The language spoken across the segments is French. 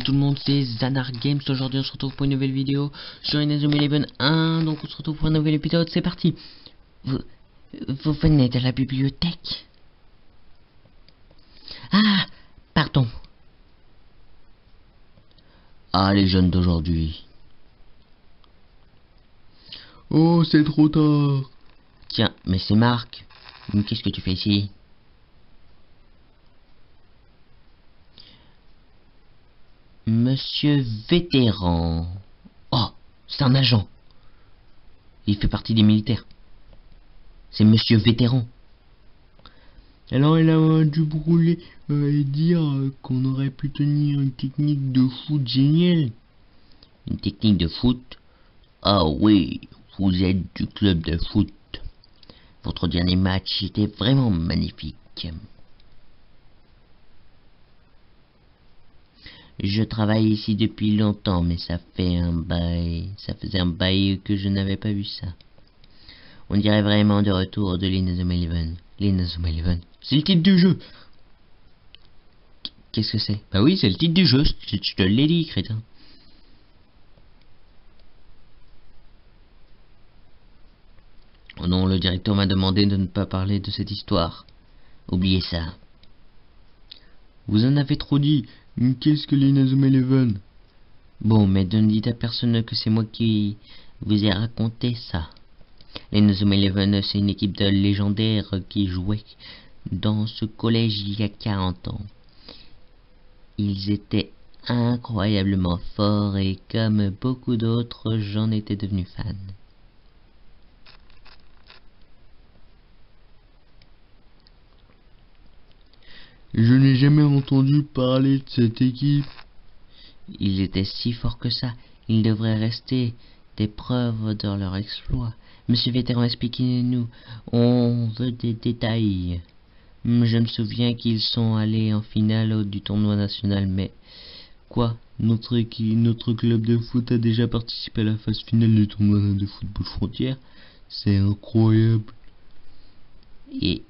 tout le monde, c'est Zanar Games. Aujourd'hui, on se retrouve pour une nouvelle vidéo sur Inazuma Eleven 1. Donc, on se retrouve pour un nouvel épisode. C'est parti. Vous, vous venez de la bibliothèque Ah, pardon. Ah, les jeunes d'aujourd'hui. Oh, c'est trop tard. Tiens, mais c'est Marc. Qu'est-ce que tu fais ici? Monsieur Vétéran. Oh, c'est un agent. Il fait partie des militaires. C'est Monsieur Vétéran. Alors il a dû brûler euh, et dire euh, qu'on aurait pu tenir une technique de foot géniale. Une technique de foot? Ah oui, vous êtes du club de foot. Votre dernier match était vraiment magnifique. Je travaille ici depuis longtemps, mais ça fait un bail. Ça faisait un bail que je n'avais pas vu ça. On dirait vraiment de retour de l'Inazuma Eleven. L'Inazuma Eleven. C'est le titre du jeu. Qu'est-ce que c'est? Bah oui, c'est le titre du jeu. Je, je te l'ai dit, crétin. Oh non, le directeur m'a demandé de ne pas parler de cette histoire. Oubliez ça. Vous en avez trop dit. Qu'est-ce que l'Inazuma Eleven Bon, mais ne dites à personne que c'est moi qui vous ai raconté ça. L'Inazuma Eleven, c'est une équipe de légendaires qui jouait dans ce collège il y a 40 ans. Ils étaient incroyablement forts et comme beaucoup d'autres, j'en étais devenu fan. Je n'ai jamais entendu parler de cette équipe. Ils étaient si forts que ça. Ils devraient rester des preuves de leur exploit. Monsieur Vétéran, expliquez-nous. On veut des détails. Je me souviens qu'ils sont allés en finale du tournoi national, mais... Quoi? Notre, équipe, notre club de foot a déjà participé à la phase finale du tournoi de football frontière C'est incroyable. Et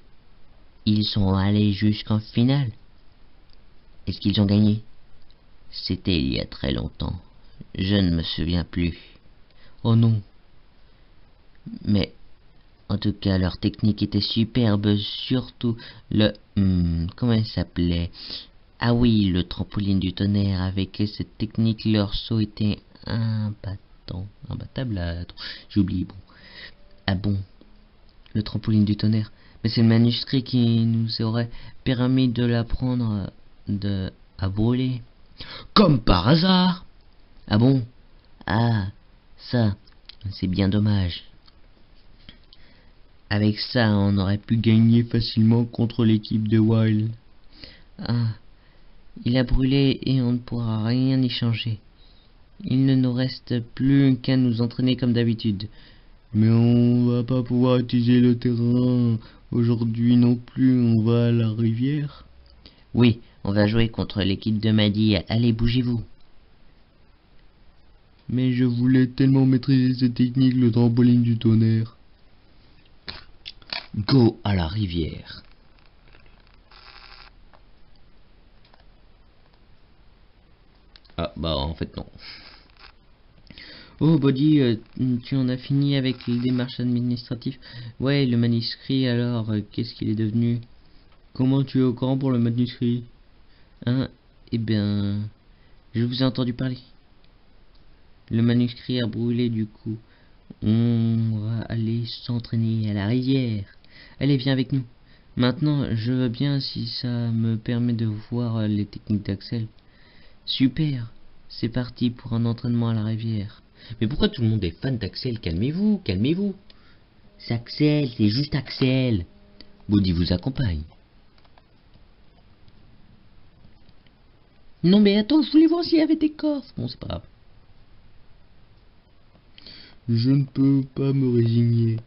ils sont allés jusqu'en finale. Est-ce qu'ils ont gagné? C'était il y a très longtemps. Je ne me souviens plus. Oh non. Mais en tout cas, leur technique était superbe, surtout le... Hmm, comment il s'appelait? Ah oui, le trampoline du tonnerre. Avec cette technique, leur saut était imbattant. Imbattable oublié, bon. Ah bon Le trampoline du tonnerre? Mais c'est le manuscrit qui nous aurait permis de l'apprendre de... à brûler. Comme par hasard Ah bon? Ah, ça, c'est bien dommage. Avec ça, on aurait pu gagner facilement contre l'équipe de Wild. Ah, il a brûlé et on ne pourra rien y changer. Il ne nous reste plus qu'à nous entraîner comme d'habitude. Mais on va pas pouvoir utiliser le terrain aujourd'hui non plus, on va à la rivière? Oui, on va jouer contre l'équipe de Maddy. Allez, bougez-vous. Mais je voulais tellement maîtriser cette technique, le trampoline du tonnerre. Go à la rivière. Ah bah en fait non. Oh Body, euh, tu en as fini avec les démarches administratives Ouais, le manuscrit alors, euh, qu'est-ce qu'il est devenu? Comment tu es au courant pour le manuscrit? Hein? Eh bien, je vous ai entendu parler. Le manuscrit a brûlé du coup. On va aller s'entraîner à la rivière. Allez, viens avec nous. Maintenant, je veux bien si ça me permet de voir les techniques d'Axel. Super, c'est parti pour un entraînement à la rivière. Mais pourquoi tout le monde est fan d'Axel Calmez-vous, calmez-vous. C'est Axel, c'est juste Axel. Body vous accompagne. Non mais attends, je voulais voir s'il y avait des coffres. Bon, c'est pas grave. Je ne peux pas me résigner.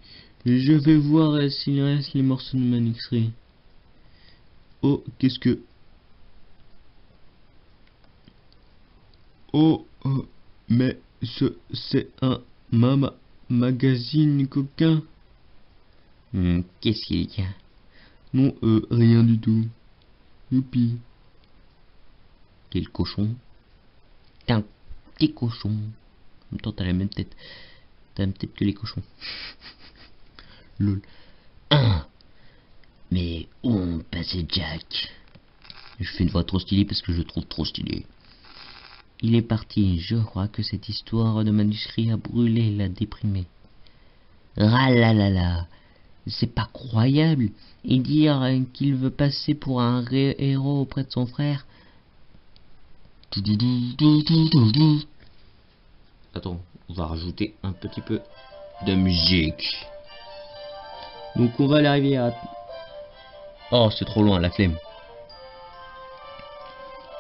Je vais voir s'il reste les morceaux de manuscrit. Oh, qu'est-ce que... Oh, oh mais c'est un mama magazine coquin. Hmm, qu'est-ce qu'il y a? Non, euh, rien du tout. Youpi. Quel cochon? T'es un petit cochon. En même temps, t'as la même tête. T'as la même tête que les cochons. Lol. Ah. Mais où on passait Jack? Je fais une voix trop stylée parce que je le trouve trop stylé. Il est parti. Je crois que cette histoire de manuscrit a brûlé, l'a déprimé. Ralalala. C'est pas croyable. Et dire qu'il veut passer pour un héros auprès de son frère. Attends, on va rajouter un petit peu de musique. Donc on va à la rivière. Oh, c'est trop loin, la flemme.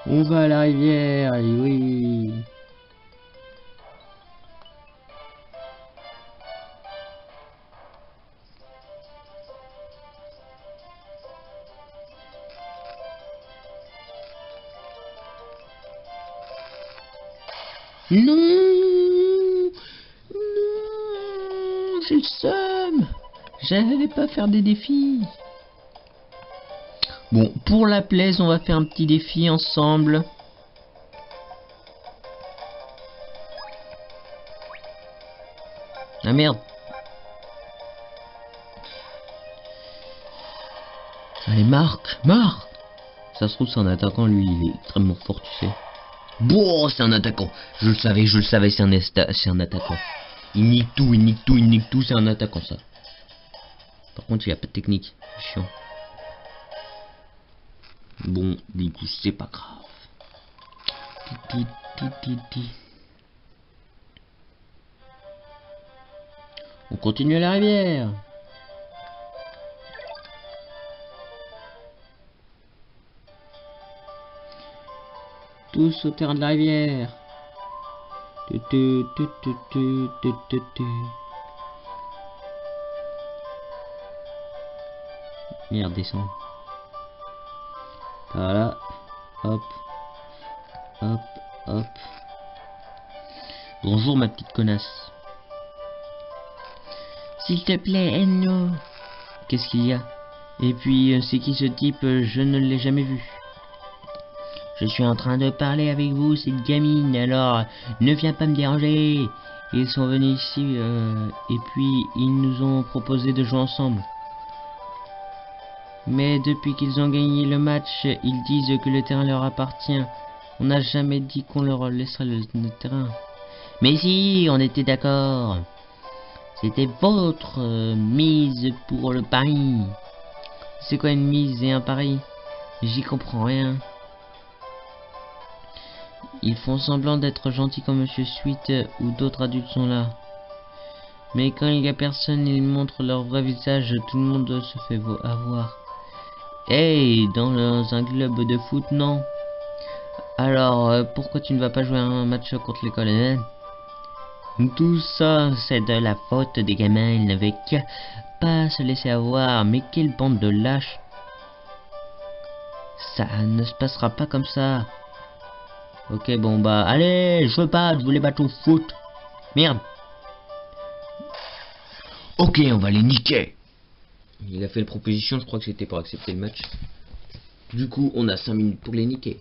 On va à la rivière, et oui. Non Non J'ai le seum J'allais pas faire des défis. Bon, pour la plaise, on va faire un petit défi ensemble. Ah merde Allez, Marc Marc Ça se trouve, c'est un attaquant, lui, il est extrêmement fort, tu sais. Bon, c'est un attaquant. Je le savais, je le savais, c'est un, c'est un attaquant. Il nique tout, il nique tout, il nique tout, c'est un attaquant, ça. Par contre, il a pas de technique. Chiant. Bon, du coup, c'est pas grave. On continue à la rivière. Tous au terrain de la rivière. Merde, descend. Voilà. Hop. Hop. Hop. Bonjour, ma petite connasse. S'il te plaît, aide-nous. Qu'est-ce qu'il y a? Et puis, euh, c'est qui ce type? Euh, Je ne l'ai jamais vu. Je suis en train de parler avec vous, cette gamine, alors ne viens pas me déranger. Ils sont venus ici euh, et puis ils nous ont proposé de jouer ensemble. Mais depuis qu'ils ont gagné le match, ils disent que le terrain leur appartient. On n'a jamais dit qu'on leur laisserait le, terrain. Mais si, on était d'accord. C'était votre euh, mise pour le pari. C'est quoi une mise et un pari? J'y comprends rien. Ils font semblant d'être gentils comme Monsieur Sweet euh, ou d'autres adultes sont là. Mais quand il y a personne, ils montrent leur vrai visage, tout le monde se fait vo- avoir. Hey, dans un club de foot, non Alors, euh, pourquoi tu ne vas pas jouer un match contre l'école hein Tout ça, c'est de la faute des gamins. Ils n'avaient qu'à pas se laisser avoir. Mais quelle bande de lâches. Ça ne se passera pas comme ça. Ok, bon bah, allez, je veux pas, je voulais battre au foot. Merde. Ok, on va les niquer. Il a fait une proposition, je crois que c'était pour accepter le match. Du coup, on a 5 minutes pour les niquer.